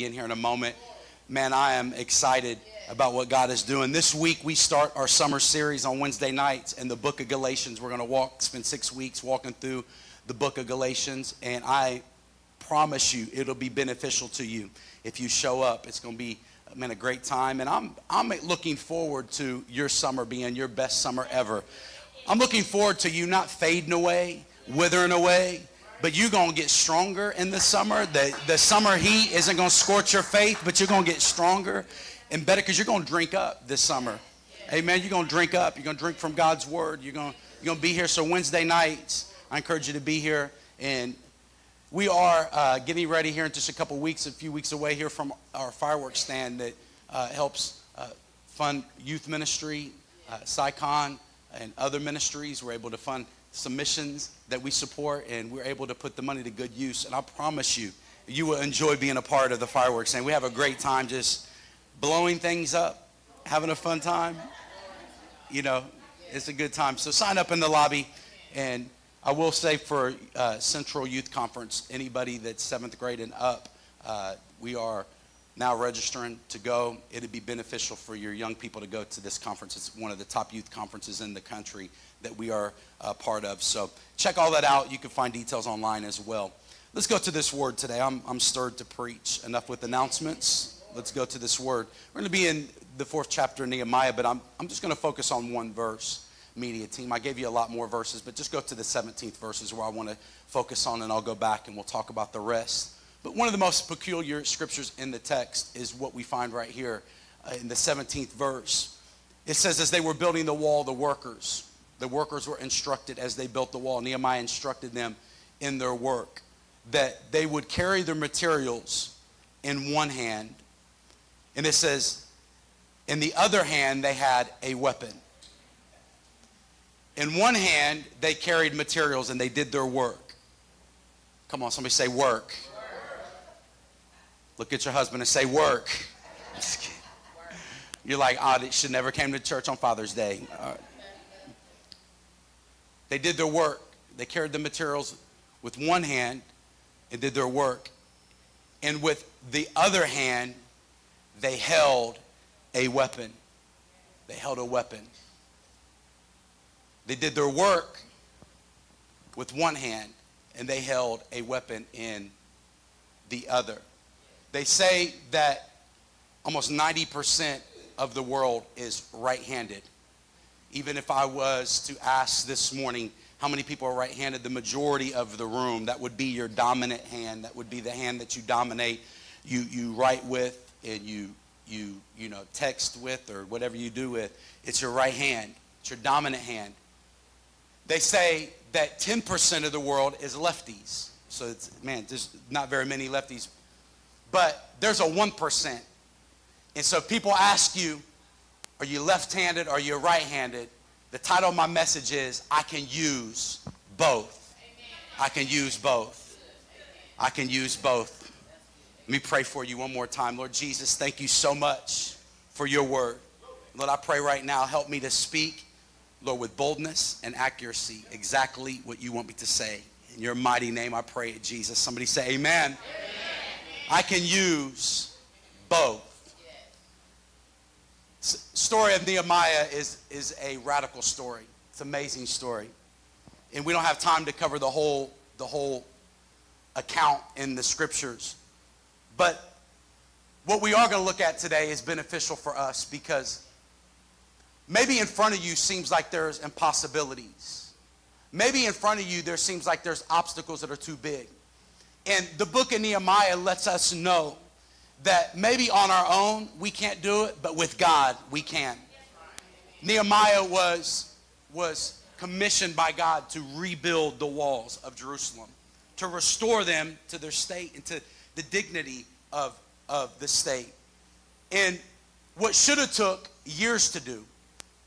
begin here in a moment. Man, I am excited about what God is doing. This week we start our summer series on Wednesday nights in the book of Galatians. We're going to walk, spend six weeks walking through the book of Galatians, and I promise you it'll be beneficial to you if you show up. It's going to be man, a great time, and I'm I'm looking forward to your summer being your best summer ever. I'm looking forward to you not fading away, withering away, but you're going to get stronger in the summer. The, the summer heat isn't going to scorch your faith, but you're going to get stronger and better because you're going to drink up this summer. Amen. You're going to drink up. You're going to drink from God's word. You're going, you're going to be here. So Wednesday nights, I encourage you to be here. And we are uh, getting ready here in just a couple weeks, a few weeks away here from our fireworks stand that uh, helps uh, fund youth ministry, uh, SciCon, and other ministries. We're able to fund some missions that we support, and we're able to put the money to good use. And I promise you, you will enjoy being a part of the fireworks. And we have a great time just blowing things up, having a fun time. You know, it's a good time. So sign up in the lobby. And I will say for uh, Central Youth Conference, anybody that's seventh grade and up, uh, we are now registering to go. It'd be beneficial for your young people to go to this conference. It's one of the top youth conferences in the country that we are a part of. So check all that out. You can find details online as well. Let's go to this word today. I'm, I'm stirred to preach. Enough with announcements. Let's go to this word. We're going to be in the fourth chapter of Nehemiah, but I'm, I'm just going to focus on one verse, media team. I gave you a lot more verses, but just go to the 17th verses where I want to focus on, and I'll go back and we'll talk about the rest. But one of the most peculiar scriptures in the text is what we find right here uh, in the 17th verse. It says, As they were building the wall, the workers, the workers were instructed as they built the wall. Nehemiah instructed them in their work that they would carry their materials in one hand. And it says, in the other hand, they had a weapon. In one hand, they carried materials and they did their work. Come on, somebody say work. work. Look at your husband and say work. You're like, oh, they should never came to church on Father's Day. Uh, they did their work. They carried the materials with one hand and did their work. And with the other hand, they held a weapon. They held a weapon. They did their work with one hand, and they held a weapon in the other. They say that almost 90% of the world is right handed. Even if I was to ask this morning, how many people are right handed? The majority of the room, that would be your dominant hand. That would be the hand that you dominate, you, you write with, and you, you, you know, text with, or whatever you do with. It's your right hand, it's your dominant hand. They say that 10% of the world is lefties. So, it's, man, there's not very many lefties. But there's a 1%. And so people ask you, are you left handed? Or are you right handed? The title of my message is I can use both. I can use both. I can use both. Let me pray for you one more time. Lord Jesus, thank you so much for your word. Lord, I pray right now, help me to speak, Lord, with boldness and accuracy, exactly what you want me to say. In your mighty name, I pray it, Jesus. Somebody say, Amen. amen. I can use both story of Nehemiah is, is a radical story. It's an amazing story. And we don't have time to cover the whole, the whole account in the scriptures. But what we are going to look at today is beneficial for us because maybe in front of you seems like there's impossibilities. Maybe in front of you there seems like there's obstacles that are too big. And the book of Nehemiah lets us know that maybe on our own we can't do it, but with God we can. Nehemiah was, was commissioned by God to rebuild the walls of Jerusalem, to restore them to their state and to the dignity of, of the state. And what should have took years to do,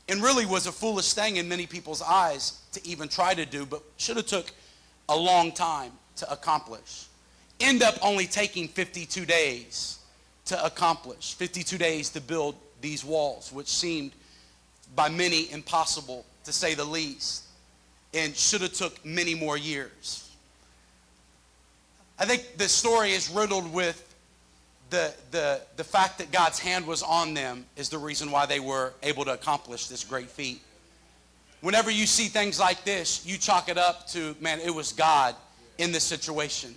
and really was a foolish thing in many people's eyes to even try to do, but should have took a long time to accomplish, end up only taking 52 days to accomplish 52 days to build these walls, which seemed by many impossible to say the least, and should have took many more years. I think the story is riddled with the, the, the fact that God's hand was on them is the reason why they were able to accomplish this great feat. Whenever you see things like this, you chalk it up to, man, it was God in this situation.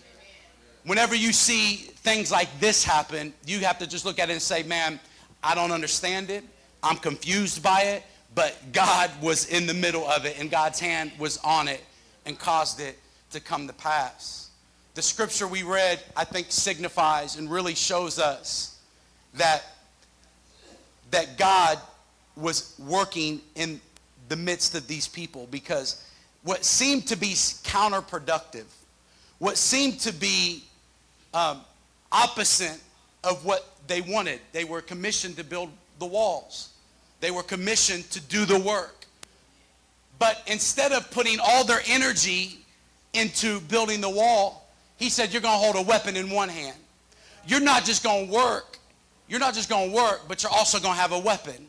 Whenever you see things like this happen, you have to just look at it and say, man, I don't understand it. I'm confused by it, but God was in the middle of it and God's hand was on it and caused it to come to pass. The scripture we read, I think, signifies and really shows us that, that God was working in the midst of these people because what seemed to be counterproductive, what seemed to be um, opposite of what they wanted, they were commissioned to build the walls. They were commissioned to do the work. But instead of putting all their energy into building the wall, he said, You're going to hold a weapon in one hand. You're not just going to work. You're not just going to work, but you're also going to have a weapon.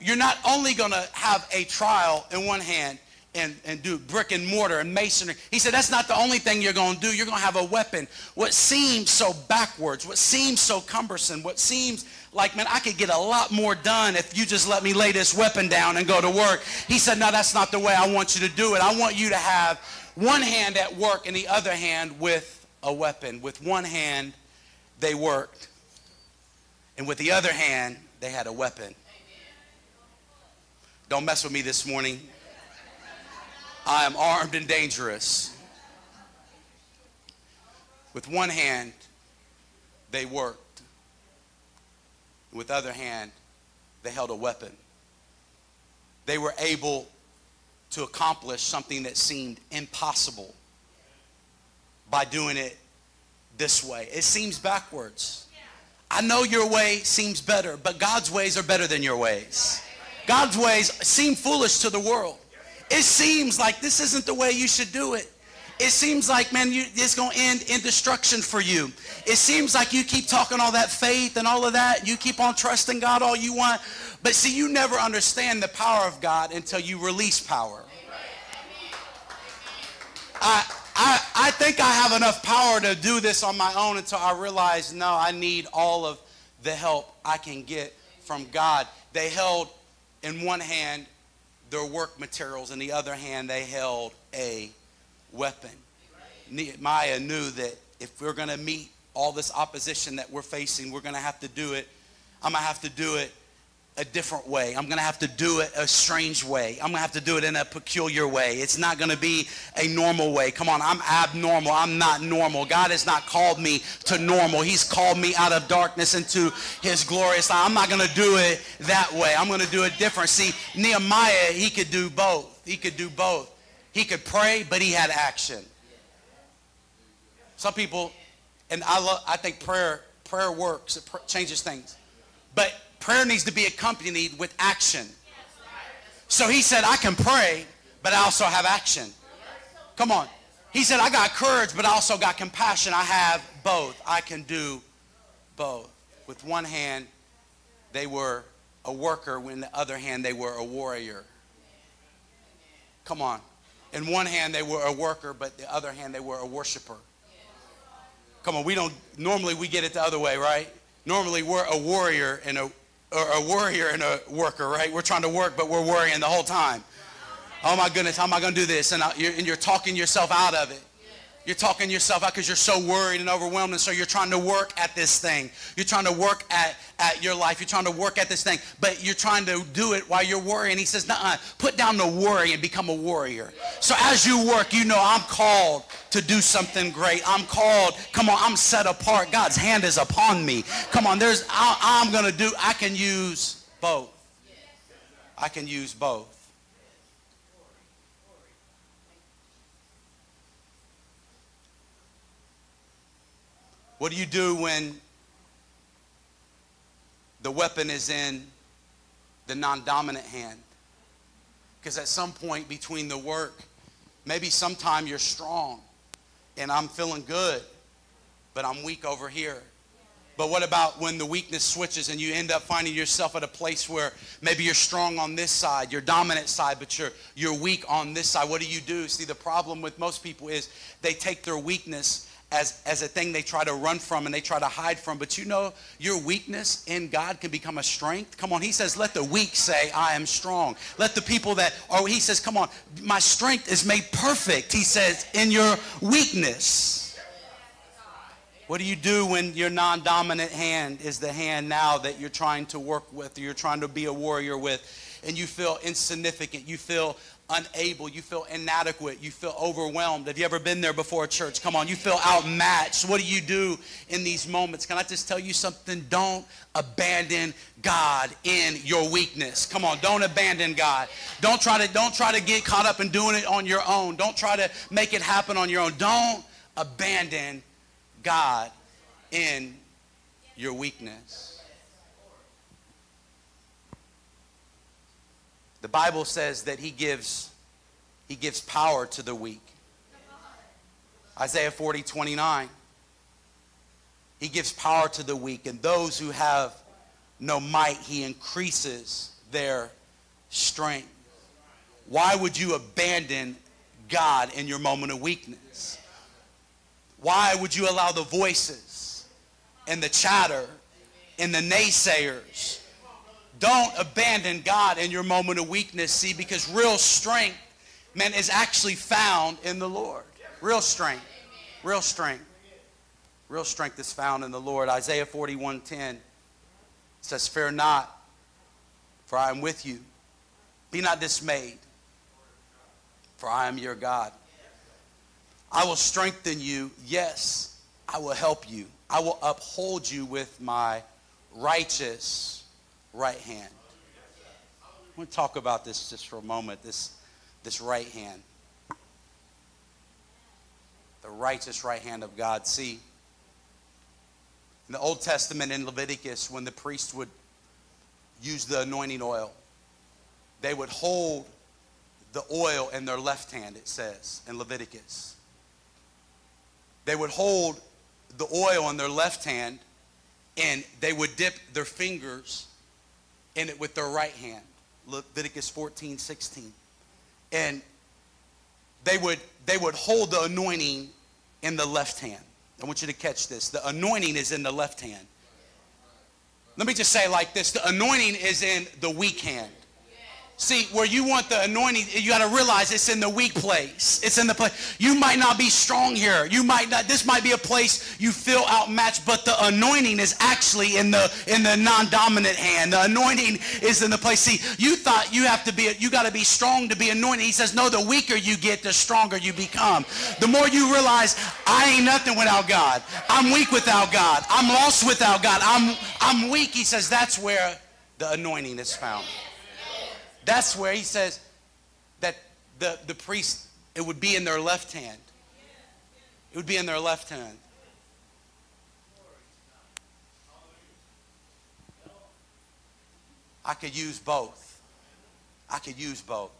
You're not only going to have a trial in one hand, and, and do brick and mortar and masonry. He said, that's not the only thing you're going to do. You're going to have a weapon. What seems so backwards, what seems so cumbersome, what seems like, man, I could get a lot more done if you just let me lay this weapon down and go to work. He said, no, that's not the way I want you to do it. I want you to have one hand at work and the other hand with a weapon. With one hand, they worked. And with the other hand, they had a weapon. Don't mess with me this morning. I am armed and dangerous. With one hand, they worked. With other hand, they held a weapon. They were able to accomplish something that seemed impossible by doing it this way. It seems backwards. I know your way seems better, but God's ways are better than your ways. God's ways seem foolish to the world. It seems like this isn't the way you should do it. It seems like, man, you, it's going to end in destruction for you. It seems like you keep talking all that faith and all of that. You keep on trusting God all you want. But see, you never understand the power of God until you release power. I, I, I think I have enough power to do this on my own until I realize, no, I need all of the help I can get from God. They held in one hand their work materials. In the other hand, they held a weapon. Nehemiah knew that if we're going to meet all this opposition that we're facing, we're going to have to do it. I'm going to have to do it a different way. I'm going to have to do it a strange way. I'm going to have to do it in a peculiar way. It's not going to be a normal way. Come on, I'm abnormal. I'm not normal. God has not called me to normal. He's called me out of darkness into his glorious light. I'm not going to do it that way. I'm going to do it different. See, Nehemiah, he could do both. He could do both. He could pray, but he had action. Some people, and I, love, I think prayer, prayer works. It changes things. But prayer needs to be accompanied with action. So he said, I can pray, but I also have action. Come on. He said, I got courage, but I also got compassion. I have both. I can do both. With one hand, they were a worker. With the other hand, they were a warrior. Come on. In one hand, they were a worker, but the other hand, they were a worshiper. Come on, we don't, normally we get it the other way, right? Normally we're a warrior and a a warrior and a worker, right? We're trying to work, but we're worrying the whole time. Oh my goodness, how am I going to do this? And, I, you're, and you're talking yourself out of it. You're talking yourself out because you're so worried and overwhelmed, and so you're trying to work at this thing. You're trying to work at, at your life. You're trying to work at this thing, but you're trying to do it while you're worrying. He says, "Nuh, put down the worry and become a warrior." So as you work, you know I'm called to do something great. I'm called. Come on, I'm set apart. God's hand is upon me. Come on, there's. I, I'm gonna do. I can use both. I can use both. What do you do when the weapon is in the non dominant hand? Because at some point between the work, maybe sometime you're strong and I'm feeling good, but I'm weak over here. But what about when the weakness switches and you end up finding yourself at a place where maybe you're strong on this side, you're dominant side, but you're you're weak on this side? What do you do? See, the problem with most people is they take their weakness as, as a thing they try to run from and they try to hide from. But you know, your weakness in God can become a strength. Come on, he says, let the weak say, I am strong. Let the people that are, he says, come on, my strength is made perfect, he says, in your weakness. What do you do when your non dominant hand is the hand now that you're trying to work with, or you're trying to be a warrior with, and you feel insignificant? You feel unable, you feel inadequate, you feel overwhelmed. Have you ever been there before church? Come on, you feel outmatched. What do you do in these moments? Can I just tell you something? Don't abandon God in your weakness. Come on, don't abandon God. Don't try to don't try to get caught up in doing it on your own. Don't try to make it happen on your own. Don't abandon God in your weakness. The Bible says that he gives, he gives power to the weak. Isaiah 40, 29. He gives power to the weak, and those who have no might, he increases their strength. Why would you abandon God in your moment of weakness? Why would you allow the voices and the chatter and the naysayers don't abandon God in your moment of weakness. See, because real strength, man, is actually found in the Lord. Real strength. Real strength. Real strength is found in the Lord. Isaiah 41:10 says, Fear not, for I am with you. Be not dismayed, for I am your God. I will strengthen you. Yes, I will help you. I will uphold you with my righteous right hand. I want to talk about this just for a moment. This, this right hand. The righteous right hand of God. See, in the Old Testament in Leviticus, when the priest would use the anointing oil, they would hold the oil in their left hand, it says in Leviticus. They would hold the oil in their left hand and they would dip their fingers in it with their right hand. Leviticus 14, 16. And they would, they would hold the anointing in the left hand. I want you to catch this. The anointing is in the left hand. Let me just say like this the anointing is in the weak hand. See, where you want the anointing, you got to realize it's in the weak place. It's in the place. You might not be strong here. You might not. This might be a place you feel outmatched, but the anointing is actually in the in the non-dominant hand. The anointing is in the place. See, you thought you have to be. You got to be strong to be anointed. He says, no. The weaker you get, the stronger you become. The more you realize, I ain't nothing without God. I'm weak without God. I'm lost without God. I'm I'm weak. He says that's where the anointing is found. That's where he says that the, the priest, it would be in their left hand. It would be in their left hand. I could use both. I could use both.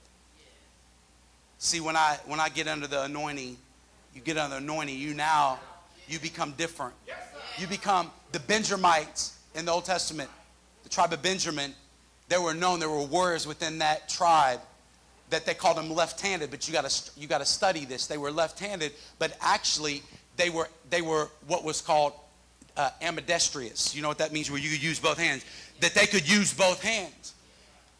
See, when I when I get under the anointing, you get under the anointing, you now you become different. You become the Benjamites in the Old Testament, the tribe of Benjamin they were known, there were warriors within that tribe that they called them left-handed, but you got to you got to study this. They were left-handed, but actually they were they were what was called uh, ambidextrous. You know what that means? Where you could use both hands. That they could use both hands.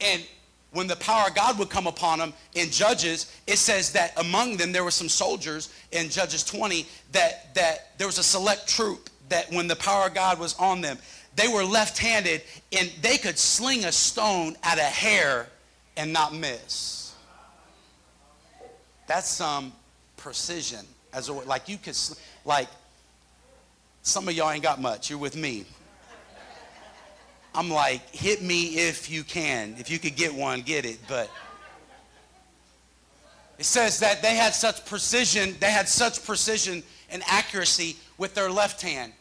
And when the power of God would come upon them in Judges, it says that among them there were some soldiers in Judges 20 that that there was a select troop that when the power of God was on them, they were left-handed and they could sling a stone at a hair and not miss. That's some precision. As a, like you could, like some of y'all ain't got much. You're with me. I'm like, hit me if you can. If you could get one, get it. But it says that they had such precision, they had such precision and accuracy with their left hand.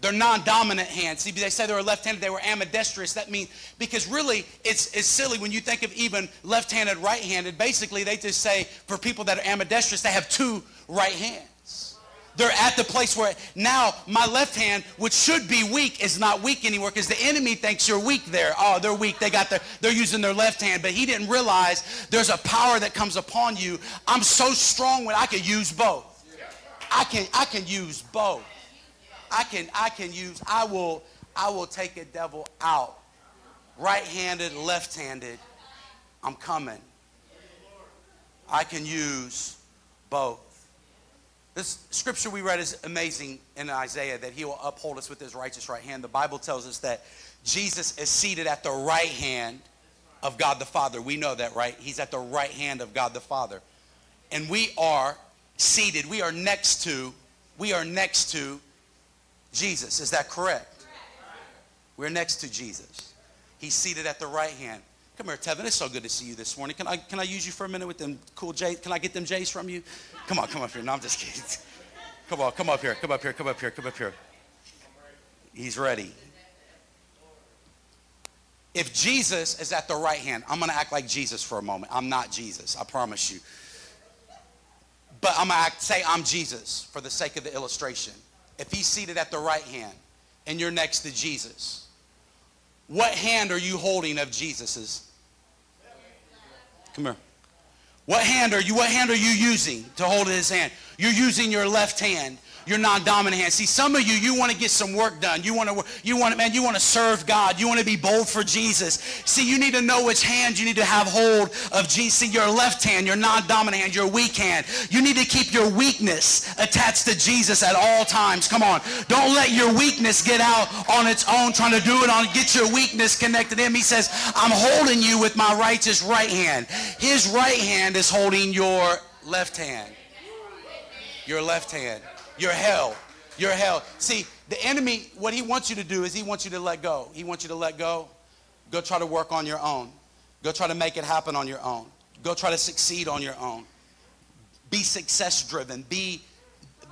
They're non-dominant hands. See, they say they were left-handed, they were ambidextrous. That means, because really, it's, it's silly when you think of even left-handed, right-handed. Basically, they just say for people that are ambidextrous, they have two right hands. They're at the place where now my left hand, which should be weak, is not weak anymore because the enemy thinks you're weak there. Oh, they're weak. They got their, they're using their left hand, but he didn't realize there's a power that comes upon you. I'm so strong when I could use both. I can I can use both. I can I can use I will I will take a devil out. Right-handed, left-handed. I'm coming. I can use both. This scripture we read is amazing in Isaiah that he will uphold us with his righteous right hand. The Bible tells us that Jesus is seated at the right hand of God the Father. We know that, right? He's at the right hand of God the Father. And we are seated. We are next to, we are next to Jesus. Is that correct? We're next to Jesus. He's seated at the right hand. Come here, Tevin. It's so good to see you this morning. Can I, can I use you for a minute with them cool J's? Can I get them J's from you? Come on, come up here. No, I'm just kidding. Come on, come up here. Come up here. Come up here. Come up here. He's ready. If Jesus is at the right hand, I'm going to act like Jesus for a moment. I'm not Jesus. I promise you. But I'm going to say I'm Jesus for the sake of the illustration. If he's seated at the right hand and you're next to Jesus, what hand are you holding of Jesus's? Come here. What hand are you, what hand are you using to hold his hand? You're using your left hand your non-dominant hand. See, some of you, you want to get some work done. You want to, you want to, man, you want to serve God. You want to be bold for Jesus. See, you need to know which hand you need to have hold of Jesus. See, your left hand, your non-dominant hand, your weak hand. You need to keep your weakness attached to Jesus at all times. Come on. Don't let your weakness get out on its own, trying to do it on, get your weakness connected to him. He says, I'm holding you with my righteous right hand. His right hand is holding your left hand. Your left hand. You're hell. You're hell. See, the enemy, what he wants you to do is he wants you to let go. He wants you to let go. Go try to work on your own. Go try to make it happen on your own. Go try to succeed on your own. Be success driven. Be,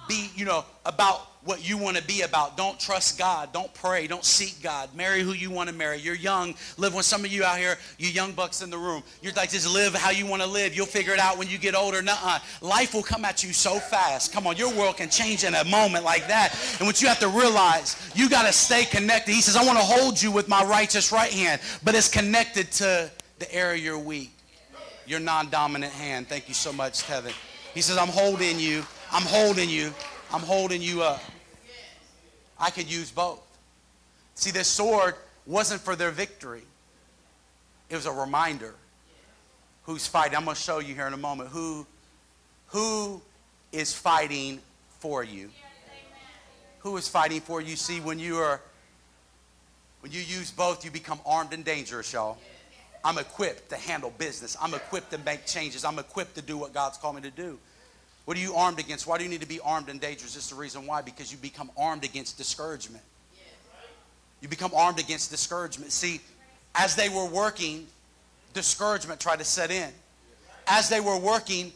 be, you know, about what you want to be about. Don't trust God. Don't pray. Don't seek God. Marry who you want to marry. You're young. Live with some of you out here, you young bucks in the room. You're like, just live how you want to live. You'll figure it out when you get older. Nuh-uh. Life will come at you so fast. Come on, your world can change in a moment like that. And what you have to realize, you got to stay connected. He says, I want to hold you with my righteous right hand, but it's connected to the area you're weak, your non-dominant hand. Thank you so much, Kevin. He says, I'm holding you. I'm holding you. I'm holding you up. I could use both. See, this sword wasn't for their victory. It was a reminder who's fighting. I'm going to show you here in a moment who, who is fighting for you. Who is fighting for you? See, when you are when you use both, you become armed and dangerous, y'all. I'm equipped to handle business. I'm equipped to make changes. I'm equipped to do what God's called me to do. What are you armed against? Why do you need to be armed and dangerous? This is the reason why. Because you become armed against discouragement. You become armed against discouragement. See, as they were working, discouragement tried to set in. As they were working,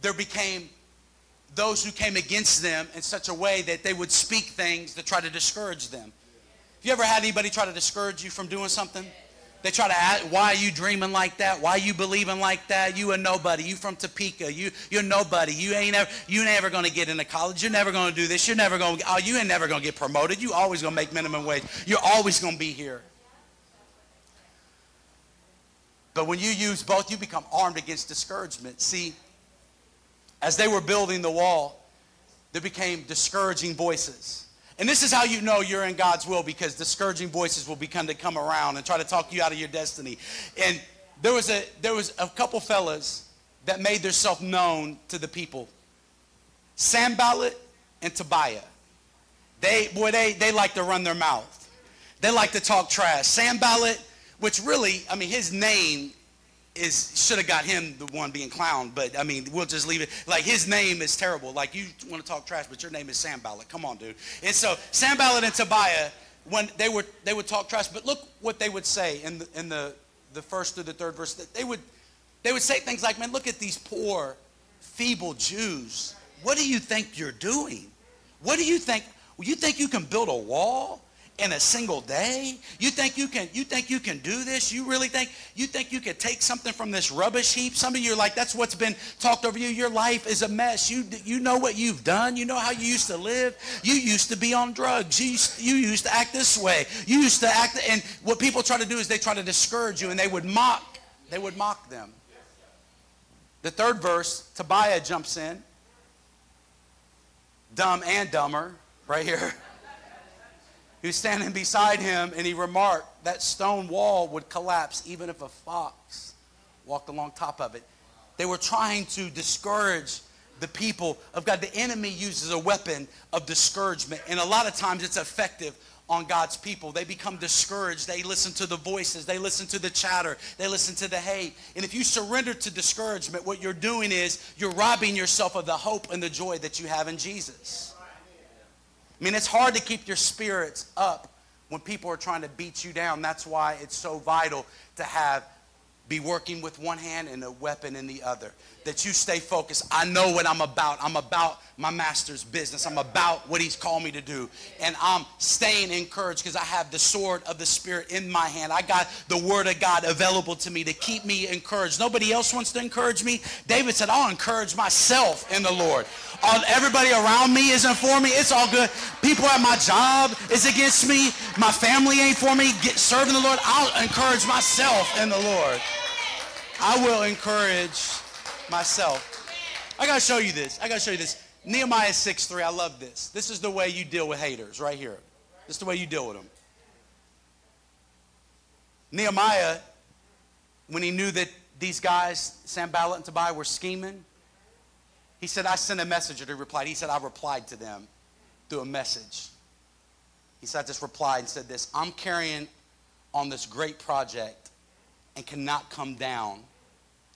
there became those who came against them in such a way that they would speak things to try to discourage them. Have you ever had anybody try to discourage you from doing something? They try to ask, why are you dreaming like that? Why are you believing like that? You a nobody. You from Topeka. You, you're nobody. You ain't ever, you never going to get into college. You're never going to do this. You're never going to, oh, you ain't never going to get promoted. You always going to make minimum wage. You're always going to be here. But when you use both, you become armed against discouragement. See, as they were building the wall, there became discouraging voices. And this is how you know you're in God's will because discouraging voices will begin to come around and try to talk you out of your destiny. And there was a there was a couple fellas that made themselves known to the people. Sanballat and Tobiah. They boy they they like to run their mouth. They like to talk trash. Sanballat, which really, I mean, his name is should have got him the one being clowned, but I mean, we'll just leave it. Like his name is terrible. Like you want to talk trash, but your name is Sanballat. Come on, dude. And so Sanballat and Tobiah, when they were they would talk trash, but look what they would say in the in the the first through the third verse. They would they would say things like, "Man, look at these poor, feeble Jews. What do you think you're doing? What do you think? You think you can build a wall?" In a single day? You think you can you think you can do this? You really think you think you could take something from this rubbish heap? Some of you are like that's what's been talked over you. Your life is a mess. You you know what you've done. You know how you used to live. You used to be on drugs. You used, you used to act this way. You used to act and what people try to do is they try to discourage you and they would mock they would mock them. The third verse, Tobiah jumps in Dumb and Dumber, right here. He was standing beside him and he remarked that stone wall would collapse even if a fox walked along top of it. They were trying to discourage the people of God. The enemy uses a weapon of discouragement, and a lot of times it's effective on God's people. They become discouraged. They listen to the voices. They listen to the chatter. They listen to the hate. And if you surrender to discouragement, what you're doing is you're robbing yourself of the hope and the joy that you have in Jesus. I mean, it's hard to keep your spirits up when people are trying to beat you down. That's why it's so vital to have be working with one hand and a weapon in the other. That you stay focused. I know what I'm about. I'm about my master's business. I'm about what he's called me to do. And I'm staying encouraged because I have the sword of the Spirit in my hand. I got the word of God available to me to keep me encouraged. Nobody else wants to encourage me. David said, I'll encourage myself in the Lord. All, everybody around me isn't for me. It's all good. People at my job is against me. My family ain't for me. Get serving the Lord. I'll encourage myself in the Lord. I will encourage myself. I got to show you this. I got to show you this. Nehemiah 6 3. I love this. This is the way you deal with haters right here. This is the way you deal with them. Nehemiah, when he knew that these guys, Sanballat and Tobiah, were scheming, he said, I sent a messenger to reply. He said, I replied to them through a message. He said, I just replied and said this I'm carrying on this great project and cannot come down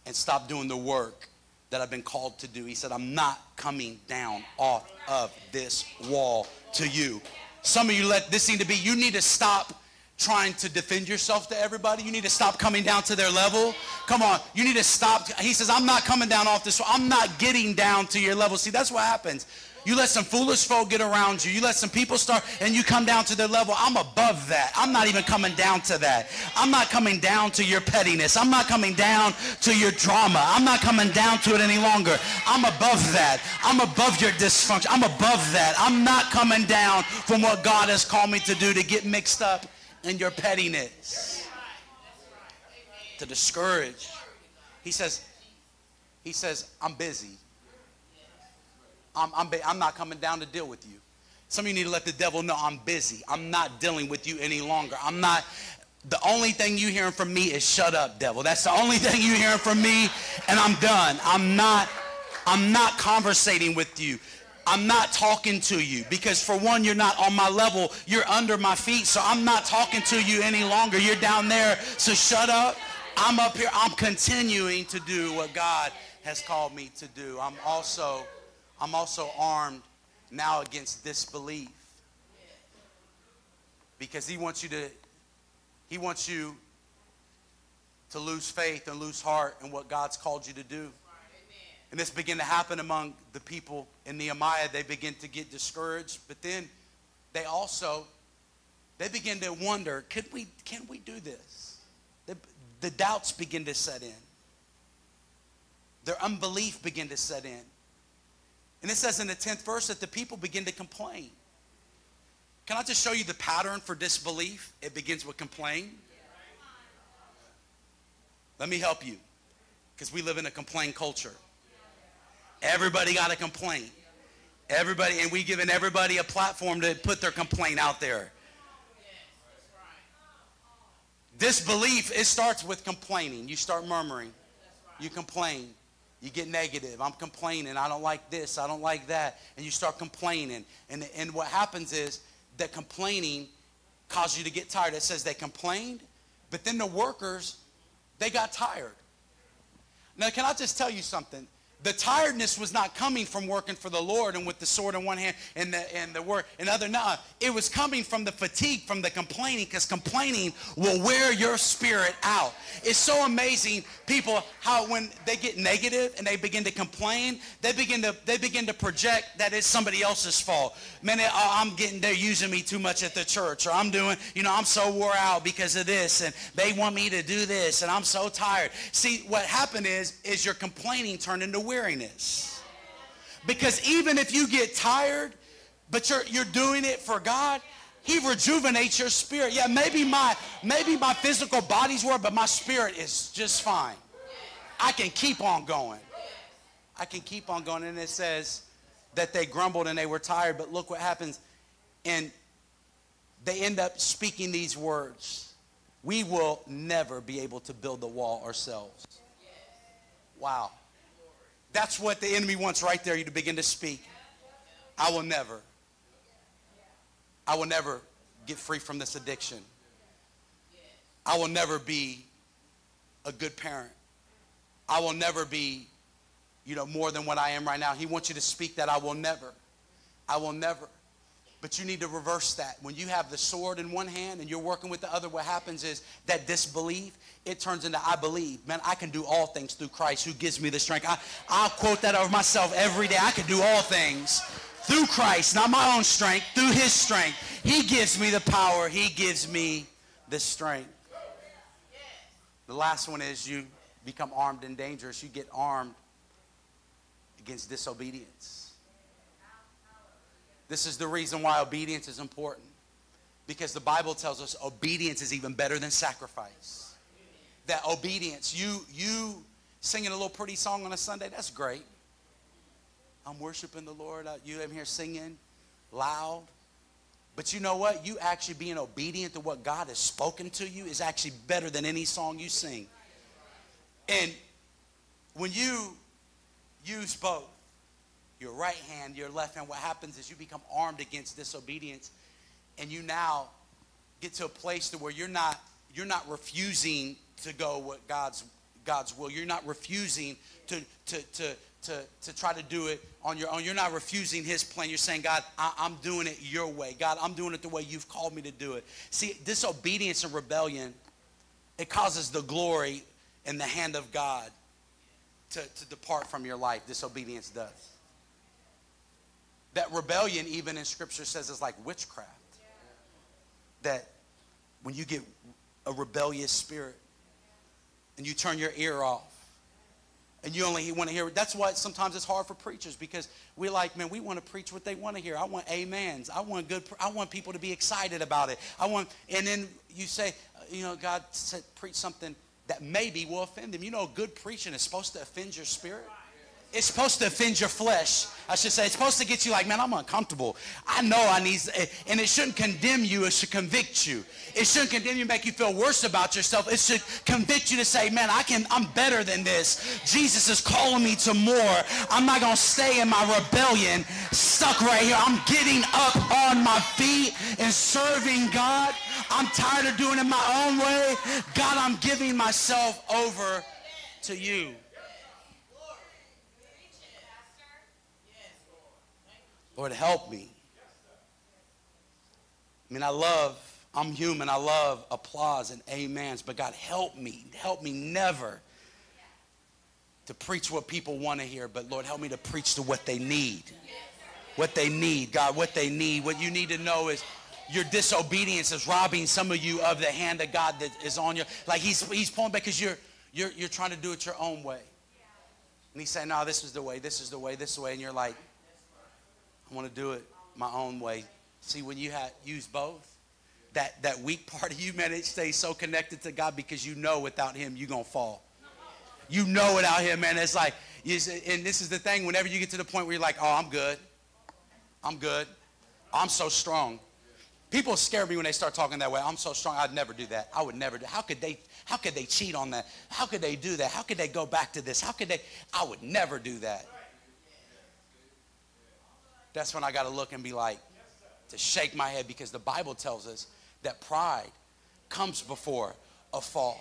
and stop doing the work that I've been called to do. He said, I'm not coming down off of this wall to you. Some of you let this seem to be, you need to stop trying to defend yourself to everybody. You need to stop coming down to their level. Come on. You need to stop. He says, I'm not coming down off this. I'm not getting down to your level. See, that's what happens. You let some foolish folk get around you. You let some people start and you come down to their level. I'm above that. I'm not even coming down to that. I'm not coming down to your pettiness. I'm not coming down to your drama. I'm not coming down to it any longer. I'm above that. I'm above your dysfunction. I'm above that. I'm not coming down from what God has called me to do to get mixed up in your pettiness. To discourage. He says, he says, I'm busy. I'm, I'm, I'm not coming down to deal with you. Some of you need to let the devil know I'm busy. I'm not dealing with you any longer. I'm not, the only thing you hearing from me is shut up, devil. That's the only thing you hearing from me, and I'm done. I'm not, I'm not conversating with you. I'm not talking to you because for one, you're not on my level. You're under my feet. So I'm not talking to you any longer. You're down there. So shut up. I'm up here. I'm continuing to do what God has called me to do. I'm also I'm also armed now against disbelief. Because he wants you to he wants you to lose faith and lose heart in what God's called you to do. And this began to happen among the people in Nehemiah. They begin to get discouraged, but then they also they begin to wonder, can we can we do this? The, the doubts begin to set in. Their unbelief begin to set in. And it says in the 10th verse that the people begin to complain. Can I just show you the pattern for disbelief? It begins with complain. Let me help you because we live in a complain culture. Everybody got a complaint. Everybody, and we giving everybody a platform to put their complaint out there. Disbelief, it starts with complaining. You start murmuring. You complain. You get negative. I'm complaining. I don't like this. I don't like that. And you start complaining. And, and what happens is that complaining causes you to get tired. It says they complained, but then the workers, they got tired. Now, can I just tell you something? The tiredness was not coming from working for the Lord and with the sword in one hand and the and the word and other no it was coming from the fatigue from the complaining because complaining will wear your spirit out. It's so amazing people how when they get negative and they begin to complain they begin to they begin to project that it's somebody else's fault. Man oh, I'm getting they're using me too much at the church or I'm doing you know I'm so wore out because of this and they want me to do this and I'm so tired. See what happened is is your complaining turned into weariness. Because even if you get tired, but you're, you're doing it for God, he rejuvenates your spirit. Yeah, maybe my maybe my physical body's wore, but my spirit is just fine. I can keep on going. I can keep on going. And it says, that they grumbled and they were tired. But look what happens. And they end up speaking these words We will never be able to build the wall ourselves. Wow. That's what the enemy wants right there, you to begin to speak. I will never. I will never get free from this addiction. I will never be a good parent. I will never be, you know, more than what I am right now. He wants you to speak that I will never. I will never. But you need to reverse that. When you have the sword in one hand and you're working with the other, what happens is that disbelief, it turns into I believe. Man, I can do all things through Christ who gives me the strength. I, I'll quote that over myself every day. I can do all things through Christ, not my own strength, through his strength. He gives me the power. He gives me the strength. The last one is you become armed and dangerous. You get armed against disobedience. This is the reason why obedience is important. Because the Bible tells us obedience is even better than sacrifice. That obedience, you you singing a little pretty song on a Sunday, that's great. I'm worshiping the Lord. Uh, you am here singing loud. But you know what? You actually being obedient to what God has spoken to you is actually better than any song you sing. And when you use both, your right hand, your left hand, what happens is you become armed against disobedience and you now get to a place to where you're not you're not refusing to go what God's God's will. You're not refusing to to to to, to try to do it on your own. You're not refusing his plan. You're saying, God, I, I'm doing it your way. God, I'm doing it the way you've called me to do it. See, disobedience and rebellion, it causes the glory and the hand of God to, to depart from your life. Disobedience does. That rebellion, even in scripture, says is like witchcraft. That when you get a rebellious spirit and you turn your ear off and you only want to hear that's why sometimes it's hard for preachers because we like man we want to preach what they want to hear. I want amens. I want good i want people to be excited about it. I want and then you say uh, you know god said preach something that maybe will offend them. You know good preaching is supposed to offend your spirit it's supposed to offend your flesh. I should say, it's supposed to get you like, man, I'm uncomfortable. I know I need, eh, and it shouldn't condemn you, it should convict you. It shouldn't condemn you, make you feel worse about yourself. It should convict you to say, man, I can, I'm better than this. Jesus is calling me to more. I'm not going to stay in my rebellion, stuck right here. I'm getting up on my feet and serving God. I'm tired of doing it my own way. God, I'm giving myself over to you. Lord, help me. I mean, I love, I'm human. I love applause and amens, but God, help me. Help me never to preach what people want to hear, but Lord, help me to preach to what they need. What they need, God, what they need. What you need to know is your disobedience is robbing some of you of the hand of God that is on you. Like he's, he's pulling back because you're, you're, you're trying to do it your own way. And he's saying, no, this is the way, this is the way, this way. And you're like, I want to do it my own way. See, when you use both, that, that weak part of you, man, it stays so connected to God because you know without him, you're going to fall. You know without him, man. It's like, and this is the thing, whenever you get to the point where you're like, oh, I'm good. I'm good. I'm so strong. People scare me when they start talking that way. I'm so strong. I'd never do that. I would never do. How could they? How could they cheat on that? How could they do that? How could they go back to this? How could they? I would never do that that's when I got to look and be like, to shake my head because the Bible tells us that pride comes before a fall.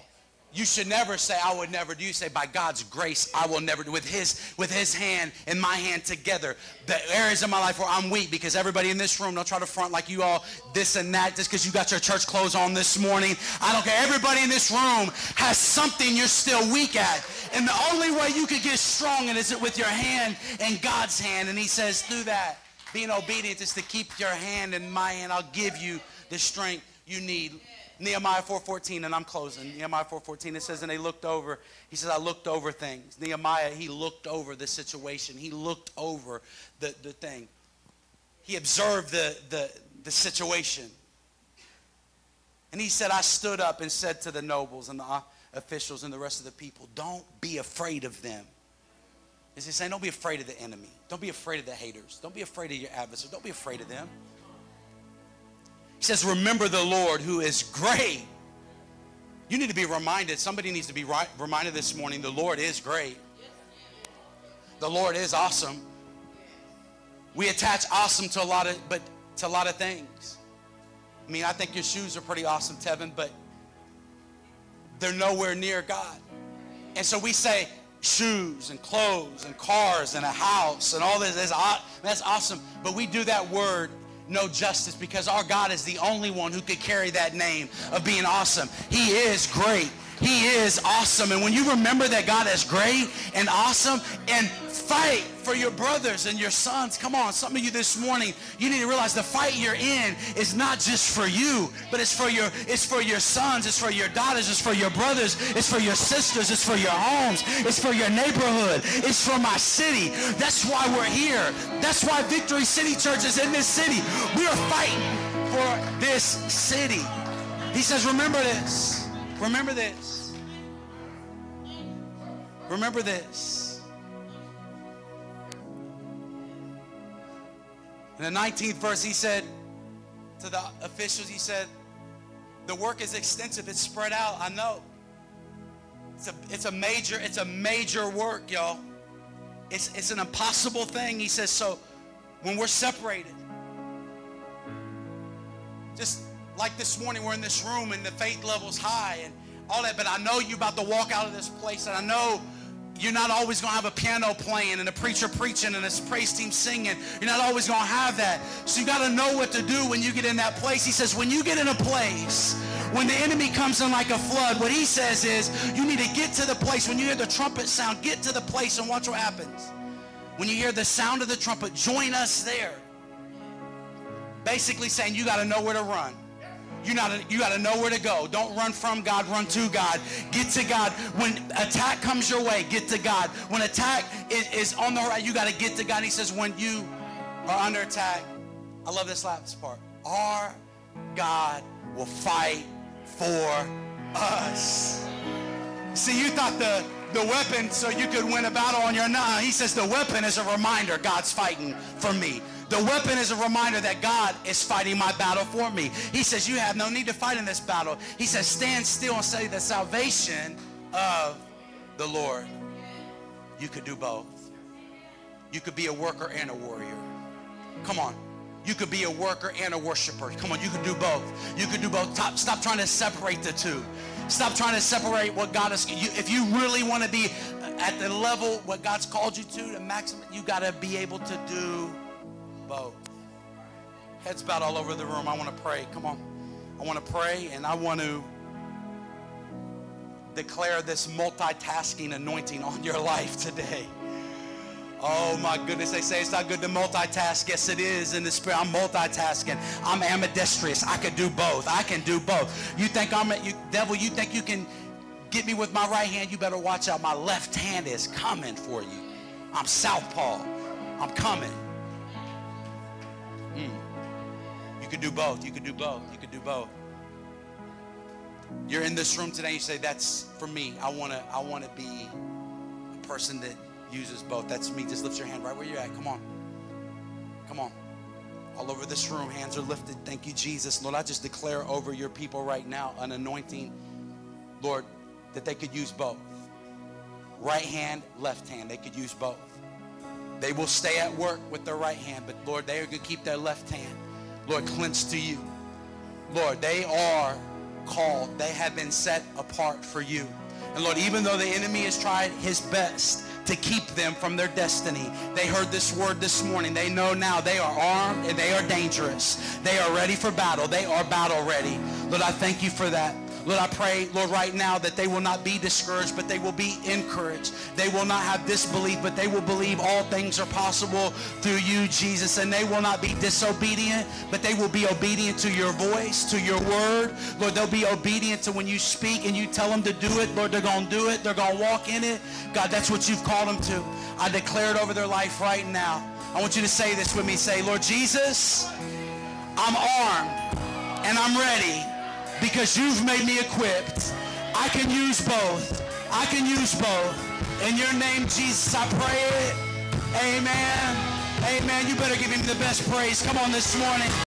You should never say, I would never do. You say, by God's grace, I will never do. With his, with his hand and my hand together. The areas of my life where I'm weak, because everybody in this room, don't try to front like you all this and that just because you got your church clothes on this morning. I don't care. Everybody in this room has something you're still weak at. And the only way you could get strong in is it with your hand and God's hand. And he says, through that, being obedient is to keep your hand in my hand. I'll give you the strength you need. Nehemiah 4.14, and I'm closing. Nehemiah 4.14, it says, and they looked over. He says, I looked over things. Nehemiah, he looked over the situation. He looked over the, the thing. He observed the, the, the situation. And he said, I stood up and said to the nobles and the officials and the rest of the people, don't be afraid of them. Is he saying, don't be afraid of the enemy. Don't be afraid of the haters. Don't be afraid of your adversary. Don't be afraid of them. He says, remember the Lord who is great. You need to be reminded. Somebody needs to be right, reminded this morning the Lord is great. The Lord is awesome. We attach awesome to a lot of, but to a lot of things. I mean, I think your shoes are pretty awesome, Tevin, but they're nowhere near God. And so we say shoes and clothes and cars and a house and all this. Is, that's awesome. But we do that word no justice because our God is the only one who could carry that name of being awesome. He is great. He is awesome. And when you remember that God is great and awesome and fight for your brothers and your sons. Come on, some of you this morning, you need to realize the fight you're in is not just for you, but it's for your it's for your sons, it's for your daughters, it's for your brothers, it's for your sisters, it's for your homes, it's for your neighborhood, it's for my city. That's why we're here. That's why Victory City Church is in this city. We are fighting for this city. He says, remember this. Remember this. Remember this. In the 19th verse, he said to the officials, he said, the work is extensive. It's spread out. I know. It's a, it's a major, it's a major work, y'all. It's, it's an impossible thing. He says, so when we're separated, just like this morning, we're in this room and the faith level's high and all that, but I know you're about to walk out of this place and I know you're not always going to have a piano playing and a preacher preaching and a praise team singing. You're not always going to have that. So you got to know what to do when you get in that place. He says, when you get in a place, when the enemy comes in like a flood, what he says is, you need to get to the place. When you hear the trumpet sound, get to the place and watch what happens. When you hear the sound of the trumpet, join us there. Basically saying, you got to know where to run. You gotta, you gotta know where to go. Don't run from God, run to God. Get to God. When attack comes your way, get to God. When attack is, is on the right, you gotta get to God. He says, when you are under attack, I love this last part. Our God will fight for us. See, you thought the, the weapon so you could win a battle on your own. He says the weapon is a reminder God's fighting for me. The weapon is a reminder that God is fighting my battle for me. He says, you have no need to fight in this battle. He says, stand still and say the salvation of the Lord. You could do both. You could be a worker and a warrior. Come on. You could be a worker and a worshiper. Come on, you could do both. You could do both. Stop, stop trying to separate the two. Stop trying to separate what God is. You, if you really want to be at the level what God's called you to, the maximum, you got to be able to do both. Heads bowed all over the room. I want to pray. Come on. I want to pray and I want to declare this multitasking anointing on your life today. Oh my goodness, they say it's not good to multitask. Yes, it is in the spirit. I'm multitasking. I'm ambidextrous. I can do both. I can do both. You think I'm a you, devil, you think you can get me with my right hand? You better watch out. My left hand is coming for you. I'm southpaw. I'm coming. You could do both. You could do both. You could do both. You're in this room today. You say, "That's for me. I want to. I want to be a person that uses both. That's me. Just lift your hand right where you're at. Come on. Come on. All over this room, hands are lifted. Thank you, Jesus. Lord, I just declare over your people right now an anointing, Lord, that they could use both. Right hand, left hand. They could use both. They will stay at work with their right hand, but Lord, they are going to keep their left hand, Lord, clenched to you. Lord, they are called. They have been set apart for you. And Lord, even though the enemy has tried his best to keep them from their destiny. They heard this word this morning. They know now they are armed and they are dangerous. They are ready for battle. They are battle ready. Lord, I thank you for that. Lord, I pray, Lord, right now that they will not be discouraged, but they will be encouraged. They will not have disbelief, but they will believe all things are possible through you, Jesus. And they will not be disobedient, but they will be obedient to your voice, to your word. Lord, they'll be obedient to when you speak and you tell them to do it. Lord, they're going to do it. They're going to walk in it. God, that's what you've called them to. I declare it over their life right now. I want you to say this with me. Say, Lord Jesus, I'm armed and I'm ready because you've made me equipped. I can use both. I can use both. In your name, Jesus, I pray it. Amen. Amen. You better give him the best praise. Come on this morning.